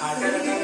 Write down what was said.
I